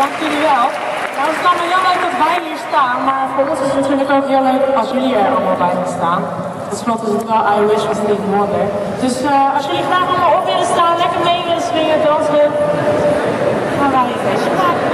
dank jullie wel. Nou, het is allemaal heel leuk dat wij hier staan, maar voor ons is het natuurlijk ook heel leuk als jullie er allemaal bij gaan staan. Dat is het wel I wish was niet Wonder. Dus uh, als jullie graag allemaal op willen staan, lekker mee willen swingen, dansen, gaan wij een feestje maken.